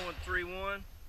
1.31.